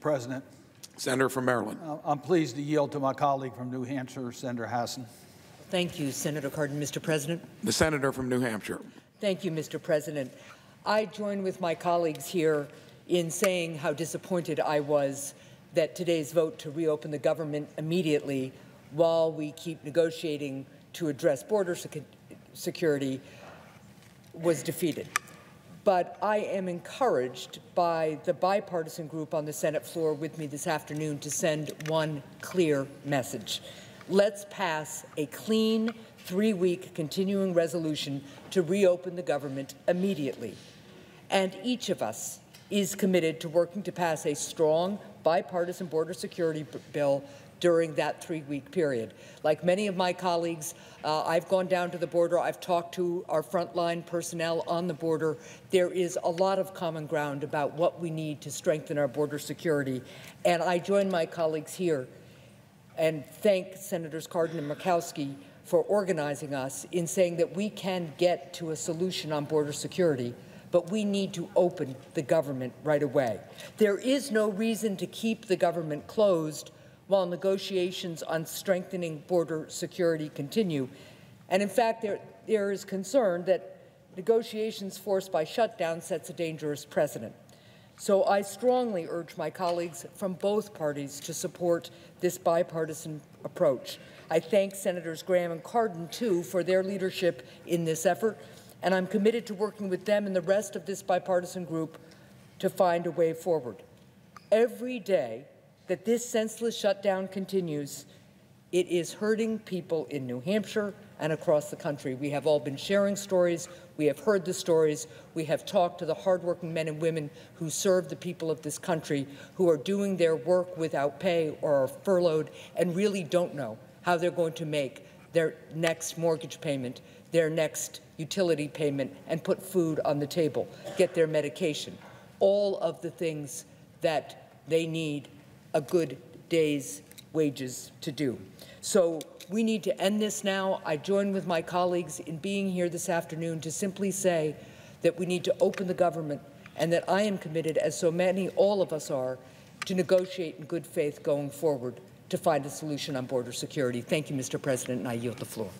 Mr. President. Senator from Maryland. Uh, I'm pleased to yield to my colleague from New Hampshire, Senator Hassan. Thank you, Senator Cardin. Mr. President. The senator from New Hampshire. Thank you, Mr. President. I join with my colleagues here in saying how disappointed I was that today's vote to reopen the government immediately while we keep negotiating to address border sec security was defeated. But I am encouraged by the bipartisan group on the Senate floor with me this afternoon to send one clear message. Let's pass a clean, three-week continuing resolution to reopen the government immediately. And each of us is committed to working to pass a strong, bipartisan border security bill during that three-week period. Like many of my colleagues, uh, I've gone down to the border. I've talked to our frontline personnel on the border. There is a lot of common ground about what we need to strengthen our border security. And I join my colleagues here and thank Senators Cardin and Murkowski for organizing us in saying that we can get to a solution on border security but we need to open the government right away. There is no reason to keep the government closed while negotiations on strengthening border security continue. And in fact, there, there is concern that negotiations forced by shutdown sets a dangerous precedent. So I strongly urge my colleagues from both parties to support this bipartisan approach. I thank Senators Graham and Cardin, too, for their leadership in this effort, and I'm committed to working with them and the rest of this bipartisan group to find a way forward. Every day, that this senseless shutdown continues, it is hurting people in New Hampshire and across the country. We have all been sharing stories. We have heard the stories. We have talked to the hardworking men and women who serve the people of this country, who are doing their work without pay or are furloughed and really don't know how they're going to make their next mortgage payment, their next utility payment, and put food on the table, get their medication, all of the things that they need a good day's wages to do. So we need to end this now. I join with my colleagues in being here this afternoon to simply say that we need to open the government and that I am committed, as so many, all of us are, to negotiate in good faith going forward to find a solution on border security. Thank you, Mr. President, and I yield the floor.